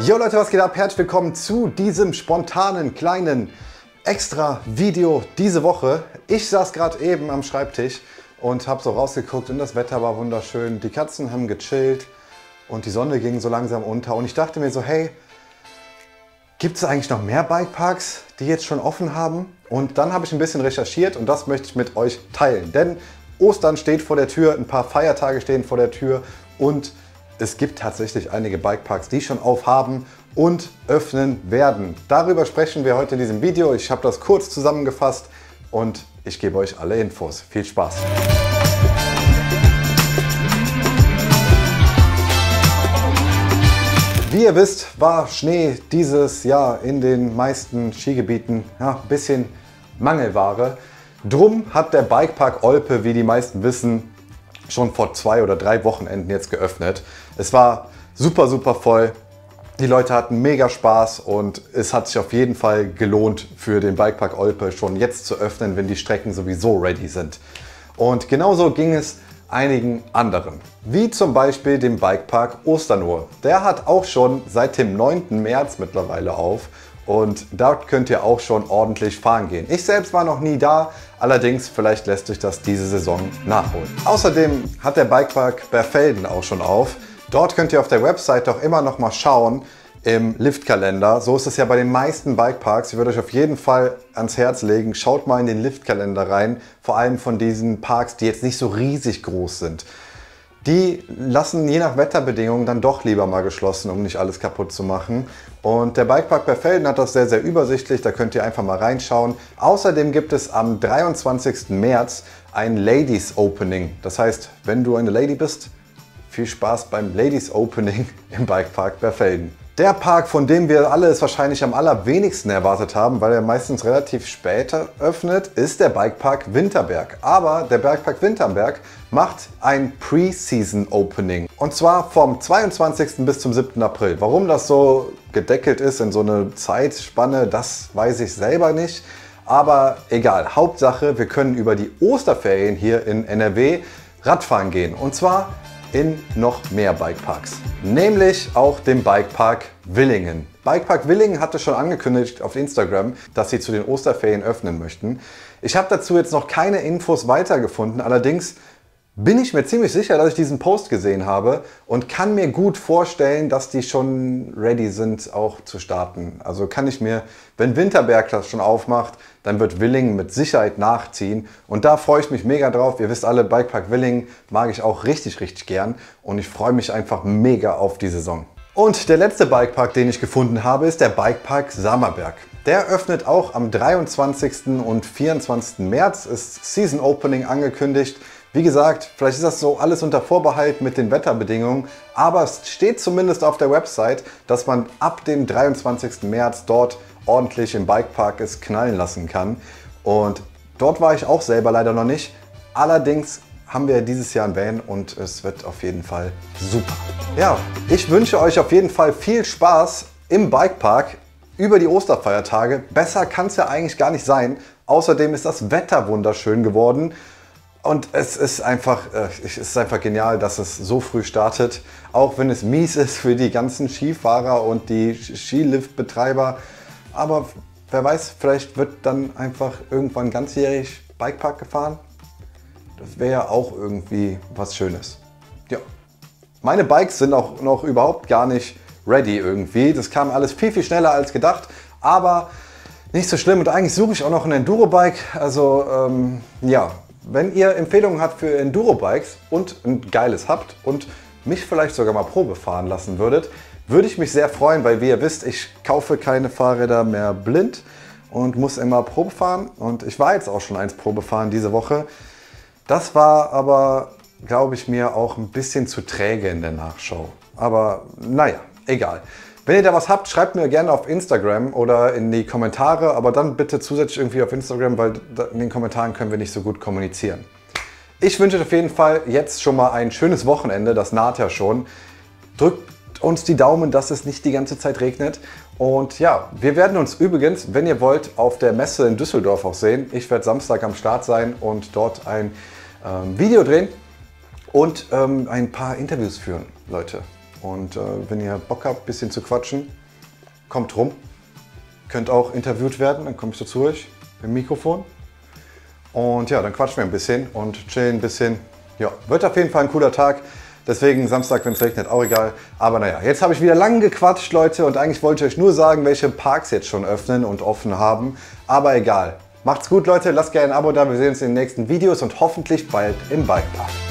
Jo Leute, was geht ab? Herzlich willkommen zu diesem spontanen kleinen Extra-Video diese Woche. Ich saß gerade eben am Schreibtisch und habe so rausgeguckt und das Wetter war wunderschön. Die Katzen haben gechillt und die Sonne ging so langsam unter und ich dachte mir so, hey, gibt es eigentlich noch mehr Bikeparks, die jetzt schon offen haben? Und dann habe ich ein bisschen recherchiert und das möchte ich mit euch teilen. Denn Ostern steht vor der Tür, ein paar Feiertage stehen vor der Tür und es gibt tatsächlich einige Bikeparks, die schon aufhaben und öffnen werden. Darüber sprechen wir heute in diesem Video. Ich habe das kurz zusammengefasst und ich gebe euch alle Infos. Viel Spaß! Wie ihr wisst, war Schnee dieses Jahr in den meisten Skigebieten ja, ein bisschen Mangelware. Drum hat der Bikepark Olpe, wie die meisten wissen, schon vor zwei oder drei Wochenenden jetzt geöffnet. Es war super, super voll. Die Leute hatten mega Spaß und es hat sich auf jeden Fall gelohnt für den Bikepark Olpe schon jetzt zu öffnen, wenn die Strecken sowieso ready sind. Und genauso ging es einigen anderen, wie zum Beispiel dem Bikepark Osternohr. Der hat auch schon seit dem 9. März mittlerweile auf und dort könnt ihr auch schon ordentlich fahren gehen. Ich selbst war noch nie da, allerdings vielleicht lässt sich das diese Saison nachholen. Außerdem hat der Bikepark Berfelden auch schon auf. Dort könnt ihr auf der Website doch immer noch mal schauen im Liftkalender. So ist es ja bei den meisten Bikeparks. Ich würde euch auf jeden Fall ans Herz legen, schaut mal in den Liftkalender rein, vor allem von diesen Parks, die jetzt nicht so riesig groß sind die lassen je nach Wetterbedingungen dann doch lieber mal geschlossen, um nicht alles kaputt zu machen. Und der Bikepark Berfelden hat das sehr, sehr übersichtlich, da könnt ihr einfach mal reinschauen. Außerdem gibt es am 23. März ein Ladies Opening. Das heißt, wenn du eine Lady bist, viel Spaß beim Ladies Opening im Bikepark Berfelden. Der Park, von dem wir alle es wahrscheinlich am allerwenigsten erwartet haben, weil er meistens relativ spät öffnet, ist der Bikepark Winterberg. Aber der Bergpark Winterberg macht ein Pre-Season Opening. Und zwar vom 22. bis zum 7. April. Warum das so gedeckelt ist in so eine Zeitspanne, das weiß ich selber nicht. Aber egal, Hauptsache, wir können über die Osterferien hier in NRW Radfahren gehen. Und zwar in noch mehr Bikeparks, nämlich auch dem Bikepark Willingen. Bikepark Willingen hatte schon angekündigt auf Instagram, dass sie zu den Osterferien öffnen möchten. Ich habe dazu jetzt noch keine Infos weitergefunden, allerdings bin ich mir ziemlich sicher, dass ich diesen Post gesehen habe und kann mir gut vorstellen, dass die schon ready sind, auch zu starten. Also kann ich mir, wenn Winterberg das schon aufmacht, dann wird Willingen mit Sicherheit nachziehen. Und da freue ich mich mega drauf. Ihr wisst alle, Bikepark Willingen mag ich auch richtig, richtig gern. Und ich freue mich einfach mega auf die Saison. Und der letzte Bikepark, den ich gefunden habe, ist der Bikepark Sammerberg. Der öffnet auch am 23. und 24. März, ist Season Opening angekündigt. Wie gesagt, vielleicht ist das so alles unter Vorbehalt mit den Wetterbedingungen, aber es steht zumindest auf der Website, dass man ab dem 23. März dort ordentlich im Bikepark es knallen lassen kann. Und dort war ich auch selber leider noch nicht. Allerdings haben wir dieses Jahr ein Van und es wird auf jeden Fall super. Ja, ich wünsche euch auf jeden Fall viel Spaß im Bikepark über die Osterfeiertage. Besser kann es ja eigentlich gar nicht sein. Außerdem ist das Wetter wunderschön geworden. Und es ist einfach, äh, es ist einfach genial, dass es so früh startet. Auch wenn es mies ist für die ganzen Skifahrer und die Skiliftbetreiber. Aber wer weiß, vielleicht wird dann einfach irgendwann ganzjährig Bikepark gefahren. Das wäre ja auch irgendwie was Schönes. Ja. Meine Bikes sind auch noch überhaupt gar nicht ready irgendwie. Das kam alles viel, viel schneller als gedacht. Aber nicht so schlimm. Und eigentlich suche ich auch noch ein Enduro-Bike. Also ähm, ja, wenn ihr Empfehlungen habt für Enduro-Bikes und ein geiles habt und mich vielleicht sogar mal Probe fahren lassen würdet, würde ich mich sehr freuen, weil wie ihr wisst, ich kaufe keine Fahrräder mehr blind und muss immer Probe fahren. Und ich war jetzt auch schon eins Probe fahren diese Woche. Das war aber, glaube ich, mir auch ein bisschen zu träge in der Nachschau. Aber naja, egal. Wenn ihr da was habt, schreibt mir gerne auf Instagram oder in die Kommentare, aber dann bitte zusätzlich irgendwie auf Instagram, weil in den Kommentaren können wir nicht so gut kommunizieren. Ich wünsche euch auf jeden Fall jetzt schon mal ein schönes Wochenende, das naht ja schon. Drückt uns die Daumen, dass es nicht die ganze Zeit regnet. Und ja, wir werden uns übrigens, wenn ihr wollt, auf der Messe in Düsseldorf auch sehen. Ich werde Samstag am Start sein und dort ein ähm, Video drehen und ähm, ein paar Interviews führen, Leute. Und äh, wenn ihr Bock habt, ein bisschen zu quatschen, kommt rum. Könnt auch interviewt werden, dann komme ich so zu euch dem Mikrofon. Und ja, dann quatschen wir ein bisschen und chillen ein bisschen. Ja, wird auf jeden Fall ein cooler Tag. Deswegen Samstag, wenn es regnet, auch egal. Aber naja, jetzt habe ich wieder lang gequatscht, Leute. Und eigentlich wollte ich euch nur sagen, welche Parks jetzt schon öffnen und offen haben. Aber egal. Macht's gut, Leute. Lasst gerne ein Abo da. Wir sehen uns in den nächsten Videos und hoffentlich bald im Bikepark.